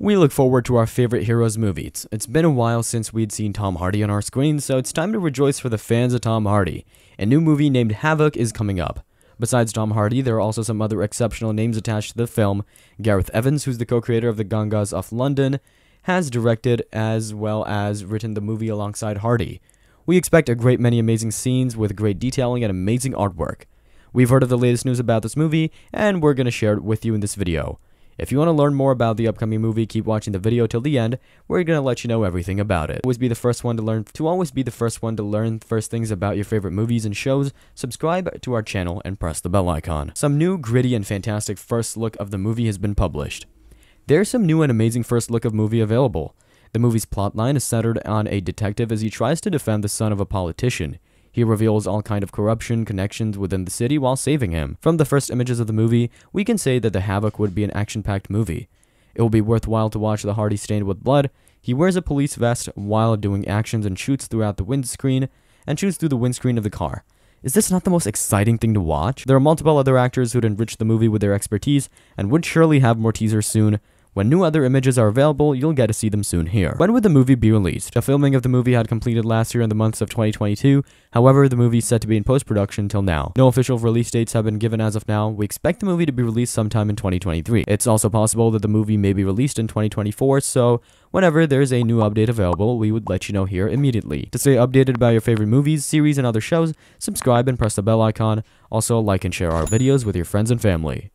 We look forward to our favorite heroes movies. It's been a while since we'd seen Tom Hardy on our screen, so it's time to rejoice for the fans of Tom Hardy. A new movie named Havoc is coming up. Besides Tom Hardy, there are also some other exceptional names attached to the film. Gareth Evans, who's the co-creator of The Gangs of London, has directed as well as written the movie alongside Hardy. We expect a great many amazing scenes with great detailing and amazing artwork. We've heard of the latest news about this movie, and we're going to share it with you in this video. If you want to learn more about the upcoming movie, keep watching the video till the end. We're going to let you know everything about it. Always be the first one to learn to always be the first one to learn first things about your favorite movies and shows. Subscribe to our channel and press the bell icon. Some new gritty and fantastic first look of the movie has been published. There's some new and amazing first look of movie available. The movie's plotline is centered on a detective as he tries to defend the son of a politician. He reveals all kind of corruption connections within the city while saving him. From the first images of the movie, we can say that The Havoc would be an action-packed movie. It will be worthwhile to watch the Hardy stained with blood. He wears a police vest while doing actions and shoots throughout the windscreen and shoots through the windscreen of the car. Is this not the most exciting thing to watch? There are multiple other actors who'd enrich the movie with their expertise and would surely have more teasers soon, when new other images are available, you'll get to see them soon here. When would the movie be released? The filming of the movie had completed last year in the months of 2022, however, the movie is set to be in post-production till now. No official release dates have been given as of now, we expect the movie to be released sometime in 2023. It's also possible that the movie may be released in 2024, so whenever there's a new update available, we would let you know here immediately. To stay updated about your favorite movies, series, and other shows, subscribe and press the bell icon. Also, like and share our videos with your friends and family.